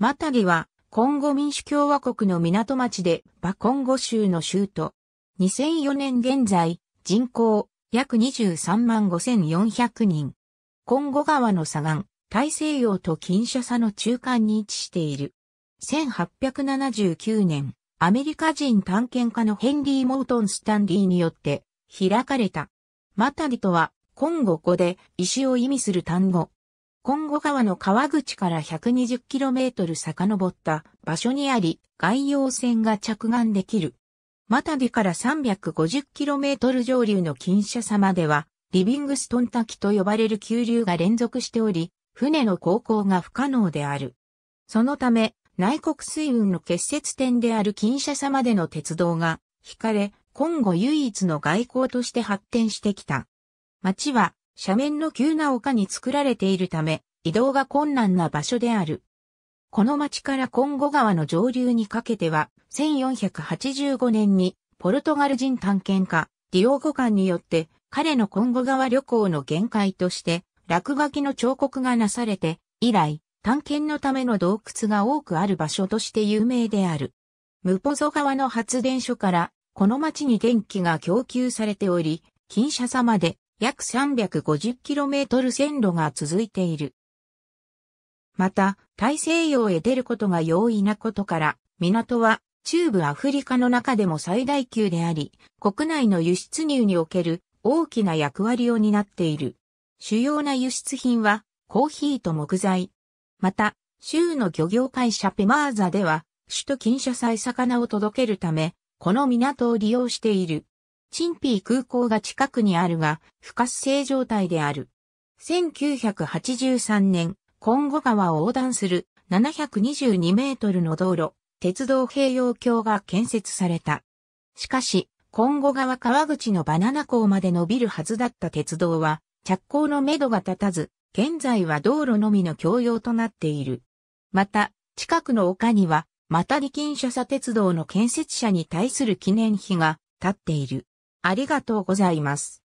マタギは、コンゴ民主共和国の港町で、バコンゴ州の州都。2004年現在、人口、約23万5400人。コンゴ川の左岸、大西洋とキンシャサの中間に位置している。1879年、アメリカ人探検家のヘンリー・モートン・スタンリーによって開かれた。マタリとは、コンゴ語で石を意味する単語。コンゴ川の川口から 120km 遡った場所にあり、外洋船が着岸できる。マタデから 350km 上流の金シャサまでは、リビングストン滝と呼ばれる急流が連続しており、船の航行が不可能である。そのため、内国水運の結節点である金シャサまでの鉄道が引かれ、今後唯一の外交として発展してきた。町は斜面の急な丘に作られているため、移動が困難な場所である。この町からコンゴ川の上流にかけては、1485年にポルトガル人探検家、ディオゴカンによって彼のコンゴ川旅行の限界として落書きの彫刻がなされて、以来、探検のための洞窟が多くある場所として有名である。ムポゾ川の発電所からこの町に電気が供給されており、キンシャサまで約 350km 線路が続いている。また、大西洋へ出ることが容易なことから、港は中部アフリカの中でも最大級であり、国内の輸出入における大きな役割を担っている。主要な輸出品はコーヒーと木材。また、州の漁業会社ペマーザでは、首都近社祭魚を届けるため、この港を利用している。チンピー空港が近くにあるが、不活性状態である。1983年、コンゴ川を横断する722メートルの道路、鉄道併用橋が建設された。しかし、コンゴ川川口のバナナ港まで伸びるはずだった鉄道は、着工のめどが立たず、現在は道路のみの共用となっている。また、近くの丘には、マタリキンシャサ鉄道の建設者に対する記念碑が立っている。ありがとうございます。